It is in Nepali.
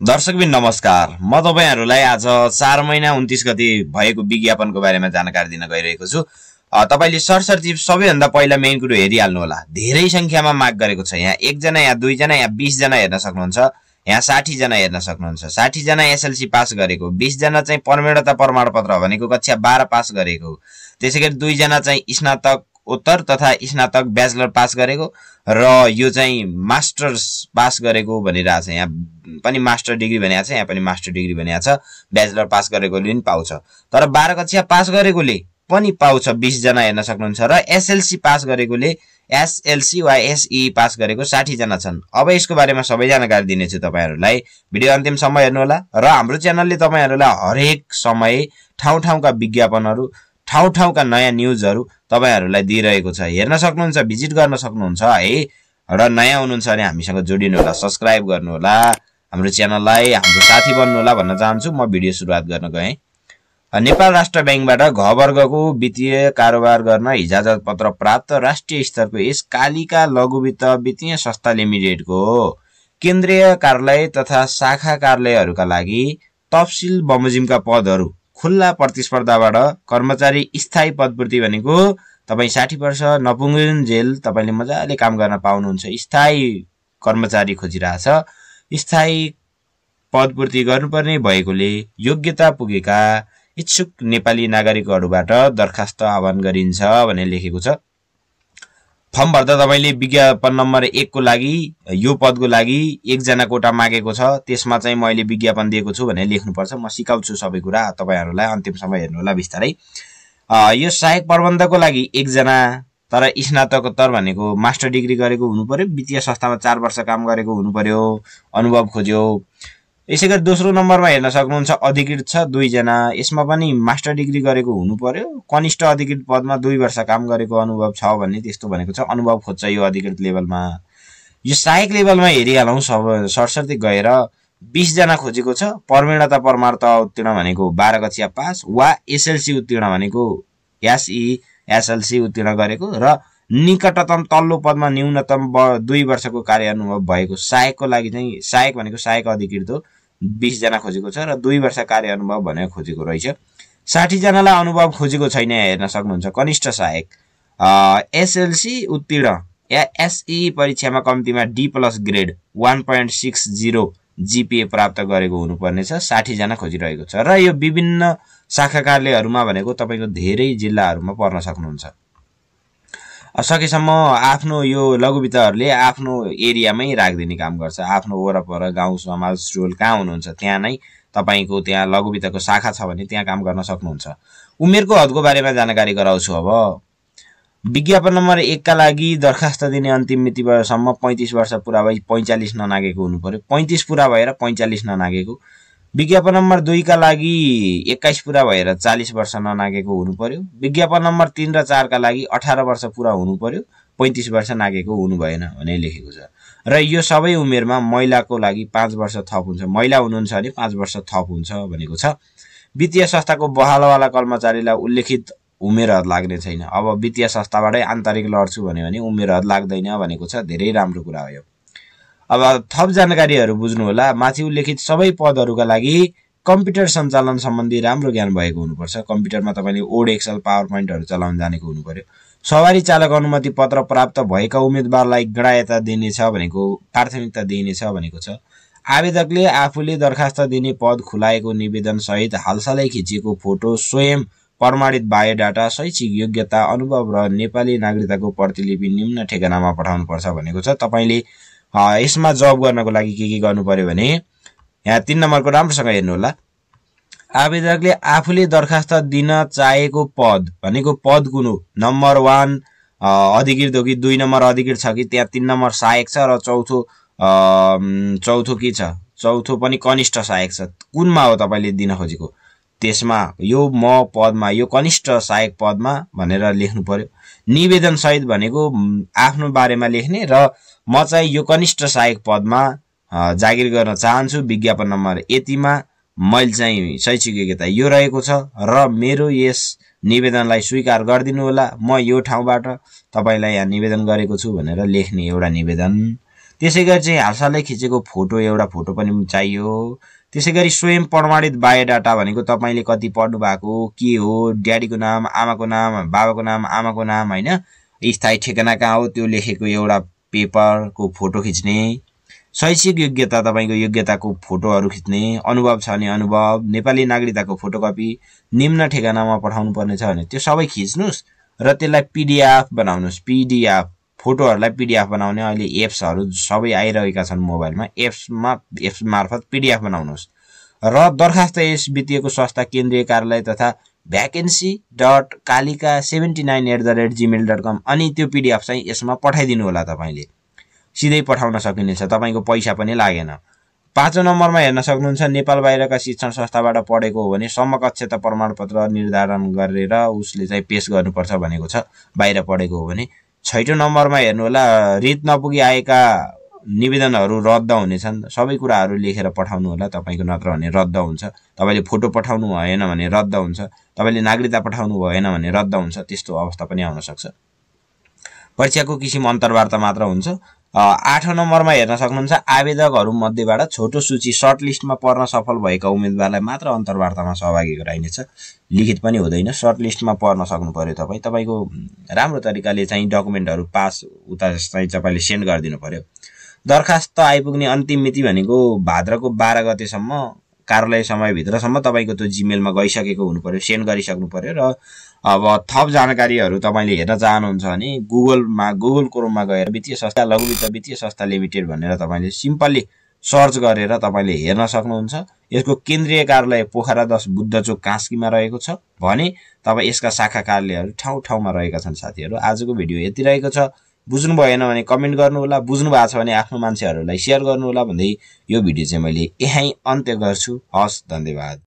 दर्शकबिन नमस्कार। म तपाईँहरूलाई आज चार महिना उन्तिस गति भएको विज्ञापनको बारेमा जानकारी दिन गइरहेको छु। तपाईँले सरसर्ती सबैभन्दा पहिला मेन कुरो हेरिहाल्नु होला धेरै सङ्ख्यामा माग गरेको छ यहाँ। एकजना यहाँ दुईजना यहाँ बिसजना हेर्न सक्नुहुन्छ। यहाँ साठीजना हेर्न सक्नुहुन्छ। साठीजना एसएलसी पास गरेको। बिसजना चाहिँ प्रमेणता प्रमाणपत्र भनेको कक्षा बाह्र पास गरेको। त्यसै गरी दुईजना चाहिँ स्नातक उत्तर तथा स्नातक ब्याचलर पास गरेको र यो चाहिँ मास्टर्स पास गरेको भनिरहेको छ। यहाँ पनि मास्टर डिग्री भनिएको छ यहाँ पनि मास्टर डिग्री भनिएको छ। ब्याचलर पास गरेकोले पनि पाउँछ। तर बाह्र कक्षा पास गरेकोले पनि पाउँछ बिसजना हेर्न सक्नुहुन्छ र एसएलसी पास गरेकोले एसएलसी वा एसई पास गरेको साठीजना छन्। अब यसको बारेमा सबै जानकारी दिनेछु तपाईँहरूलाई। भिडियो अन्तिमसम्म हेर्नुहोला र हाम्रो च्यानलले तपाईँहरूलाई हरेक समय ठाउँ ठाउँका विज्ञापनहरू ठाउँ ठाउँका नयाँ न्युजहरू तपाईँहरूलाई दिइरहेको छ। हेर्न सक्नुहुन्छ भिजिट गर्न सक्नुहुन्छ है? र नयाँ हुनुहुन्छ भने हामीसँग जोडिनु होला सब्सक्राइब गर्नुहोला हाम्रो च्यानललाई हाम्रो साथी बन्नुहोला भन्न चाहन्छु। म भिडियो सुरुवात गर्न गएँ नेपाल राष्ट्र ब्याङ्कबाट घ वर्गको वित्तीय कारोबार गर्न इजाजत पत्र प्राप्त राष्ट्रिय स्तरको यस कालिका लघु वित्त वित्तीय संस्था लिमिटेडको केन्द्रीय कार्यालय तथा शाखा कार्यालयहरूका लागि तफसिल बमोजिमका पदहरू खुल्ला प्रतिस्पर्धाबाट कर्मचारी स्थायी पदपूर्ति भनेको तपाईँ साठी वर्ष नपुङ्जेल तपाईँले मजाले काम गर्न पाउनुहुन्छ। स्थायी कर्मचारी खोजिरहेछ। स्थायी पदपूर्ति गर्नुपर्ने भएकोले योग्यता पुगेका इच्छुक नेपाली नागरिकहरूबाट दरखास्त आह्वान गरिन्छ भनेर लेखेको छ। फर्म भर्दा तपाईँले विज्ञापन नम्बर एकको लागि यो पदको लागि एकजना कोटा मागेको छ। त्यसमा चाहिँ मैले विज्ञापन दिएको छु भनेर लेख्नुपर्छ। म सिकाउँछु सबै कुरा तपाईँहरूलाई। अन्तिमसम्म हेर्नुहोला बिस्तारै। यो सहायक प्रबन्धको लागि एकजना तर स्नातकोत्तर भनेको मास्टर डिग्री गरेको हुनु पर्यो। वित्तीय संस्थामा चार वर्ष काम गरेको हुनु पर्यो। अनुभव खोज्यो। यसै गरी दोस्रो नम्बरमा हेर्न सक्नुहुन्छ अधिकृत छ दुईजना। यसमा पनि मास्टर डिग्री गरेको हुनु पर्यो। कनिष्ठ अधिकृत पदमा दुई वर्ष काम गरेको अनुभव छ भन्ने त्यस्तो भनेको छ। अनुभव खोज्छ यो अधिकृत लेभलमा। यो सहायक लेभलमा हेरिहालौँ। सब सरसर्ती गएर बिसजना खोजेको छ। प्रवीणता प्रमाणता उत्तीर्ण भनेको बाह्र कक्षा पास वा एसएलसी उत्तीर्ण भनेको एसई एसएलसी उत्तीर्ण गरेको र निकटतम तल्लो पदमा न्यूनतम दुई वर्षको कार्य अनुभव भएको सहायकको लागि चाहिँ सहायक भनेको सहायक अधिकृत हो। बिसजना खोजेको छ र दुई वर्ष कार्य अनुभव भनेर खोजेको रहेछ। साठीजनालाई अनुभव खोजेको छैन हेर्न सक्नुहुन्छ। कनिष्ठ सहायक। एसएलसी उत्तीर्ण। या एसई परीक्षामा कम्तीमा D plus grade one point six zero GPA प्राप्त गरेको हुनुपर्नेछ। साठीजना खोजिरहेको छ। र यो विभिन्न शाखा कार्यालयहरूमा भनेको तपाईँको धेरै जिल्लाहरूमा पर्न सक्नुहुन्छ। सकेसम्म आफ्नो यो लघुवित्तहरूले आफ्नो एरियामै राखिदिने काम गर्छ। आफ्नो वरपर गाउँ समाज टोल कहाँ हुनुहुन्छ त्यहाँ नै तपाईँको त्यहाँ लघुवित्तको शाखा छ भने त्यहाँ काम गर्न सक्नुहुन्छ। उमेरको हदको बारेमा जानकारी गराउँछु अब। विज्ञापन नम्बर एकका लागि दरखास्त दिने अन्तिम मितिसम्म पैँतिस वर्ष पुरा भई पैँचालिस ननागेको हुनु पर्यो। पैँतिस पुरा भएर पैँचालिस ननागेको। विज्ञापन नम्बर दुईका लागि एक्काइस पुरा भएर चालिस वर्ष ननागेको हुनु पर्यो। विज्ञापन नम्बर तिन र चारका लागि अठार वर्ष पुरा हुनु पर्यो पैँतिस वर्ष नागेको हुनु भएन भने लेखेको छ। र यो सबै उमेरमा महिलाको लागि पाँच वर्ष थप हुन्छ। महिला हुनुहुन्छ भने पाँच वर्ष थप हुन्छ भनेको छ। वित्तीय संस्थाको बहालवाला कर्मचारीलाई उल्लेखित उमेर हद लाग्ने छैन। अब वित्तीय संस्थाबाटै आन्तरिक लड्छु भन्यो भने उमेर हद लाग्दैन भनेको छ। धेरै राम्रो कुरा हो यो। अब थप जानकारीहरू बुझ्नु होला। माथि उल्लेखित सबै पदहरूका लागि कम्प्युटर सञ्चालन सम्बन्धी राम्रो ज्ञान भएको हुनुपर्छ। कम्प्युटरमा तपाईँले ओड एक्सल पावर पोइन्टहरू चलाउन जानेको हुनु पर्यो सवारी चालक अनुमति पत्र प्राप्त भएका उम्मेदवारलाई गणायता दिनेछ भनेको प्राथमिकता दिइनेछ भनेको छ। आवेदकले आफूले दरखास्त दिने पद खुलाएको निवेदन सहित हालसालै खिचिएको फोटो स्वयं प्रमाणित बायोडाटा शैक्षिक योग्यता अनुभव र नेपाली नागरिकताको प्रतिलिपि निम्न ठेगानामा पठाउनुपर्छ भनेको छ। तपाईँले यसमा जब गर्नको लागि के के गर्नु पर्यो भने यहाँ तिन नम्बरको राम्रोसँग हेर्नु होला। आवेदकले आफूले दरखास्त दिन चाहेको पद भनेको पद कुन हो? नम्बर वान अधिकृत हो कि दुई नम्बर अधिकृत छ कि त्यहाँ तिन नम्बर सहायक छ र चौथो चौथो के छ? चौथो पनि कनिष्ठ सहायक छ। कुनमा हो तपाईँले दिन खोजेको? त्यसमा यो म पदमा यो कनिष्ठ सहायक पदमा भनेर लेख्नु पर्यो। निवेदन सहित भनेको आफ्नो बारेमा लेख्ने र म चाहिँ यो कनिष्ठ सहायक पदमा जागिर गर्न चाहन्छु। विज्ञापन नम्बर यतिमा मैले चाहिँ शैक्षिक योग्यता यो रहेको छ र मेरो यस निवेदनलाई स्वीकार गरिदिनु होला। म यो ठाउँबाट तपाईँलाई यहाँ निवेदन गरेको छु भनेर लेख्ने एउटा निवेदन। त्यसै गरी चाहिँ हालसालै खिचेको फोटो एउटा फोटो पनि चाहियो। त्यसै गरी स्वयं प्रमाणित बायोडाटा भनेको तपाईँले कति पढ्नु भएको के हो ड्याडीको नाम आमाको नाम बाबाको नाम आमाको नाम होइन? स्थायी ठेगाना कहाँ हो? त्यो लेखेको एउटा पेपरको फोटो खिच्ने शैक्षिक योग्यता तपाईँको योग्यताको फोटोहरू खिच्ने अनुभव छ भने अनुभव नेपाली नागरिकताको फोटोकपी निम्न ठेगानामा पठाउनु पर्ने छ भने त्यो सबै खिच्नुहोस् र त्यसलाई पिडिएफ बनाउनुहोस् पिडिएफ। फोटोहरूलाई पिडिएफ बनाउने अहिले एप्सहरू सबै आइरहेका छन् मोबाइलमा। एप्समा एप्स मार्फत पिडिएफ बनाउनुहोस्। र दरखास्त यस वित्तीयको संस्था केन्द्रीय कार्यालय तथा vacancy dot Kalika seventy nine eight the rate Gmail dot com अनि त्यो पिडिएफ चाहिँ यसमा पठाइदिनु होला तपाईँले। सिधै पठाउन सकिनेछ तपाईँको पैसा पनि लागेन। पाँचौँ नम्बरमा हेर्न सक्नुहुन्छ नेपाल बाहिरका शिक्षण संस्थाबाट पढेको हो भने समकक्षता प्रमाणपत्र निर्धारण गरेर उसले चाहिँ पेस गर्नुपर्छ भनेको छ। बाहिर पढेको हो भने छैटौँ नम्बरमा हेर्नु होला रित नपुगी आएका निवेदनहरू रद्द हुनेछन्। सबै कुराहरू लेखेर पठाउनु होला तपाईँको नत्र भने रद्द हुन्छ। तपाईँले फोटो पठाउनु भएन भने रद्द हुन्छ। तपाईँले नागरिकता पठाउनु भएन भने रद्द हुन्छ। त्यस्तो अवस्था पनि आउन सक्छ। परीक्षाको किसिम अन्तर्वार्ता मात्र हुन्छ। आठौँ नम्बरमा हेर्न सक्नुहुन्छ आवेदकहरू मध्येबाट छोटो सूची सर्ट लिस्टमा पर्न सफल भएका उम्मेदवारलाई मात्र अन्तर्वार्तामा सहभागी गराइनेछ। लिखित पनि हुँदैन सर्ट लिस्टमा पर्न सक्नु पऱ्यो तपाईँ। तपाईँको राम्रो तरिकाले चाहिँ डकुमेन्टहरू पास उता चाहिँ तपाईँले सेन्ड गरिदिनु पऱ्यो दरखास्त आइपुग्ने अन्तिम मिति भनेको भाद्रको बाह्र गतेसम्म कार्यालय समयभित्रसम्म तपाईँको त्यो जिमेलमा गइसकेको हुनु पऱ्यो सेन्ड गरिसक्नु पऱ्यो र अब थप जानकारीहरू तपाईँले हेर्न चाहनुहुन्छ भने गुगलमा गुगल क्रोममा गएर वित्तीय संस्था लघु वित्त वित्तीय संस्था लिमिटेड भनेर तपाईँले सिम्पल्ली सर्च गरेर तपाईँले हेर्न सक्नुहुन्छ। यसको केन्द्रीय कार्यालय पोखरा दस बुद्ध चोक कास्कीमा रहेको छ। भने तपाईँ यसका शाखा कार्यालयहरू ठाउँ ठाउँमा रहेका छन् साथीहरू। आजको भिडियो यति रहेको छ। बुझ्नु भएन भने कमेन्ट गर्नुहोला बुझ्नु भएको छ भने आफ्नो मान्छेहरूलाई सेयर गर्नुहोला भन्दै यो भिडियो चाहिँ मैले यहीँ अन्त्य गर्छु। हस् धन्यवाद।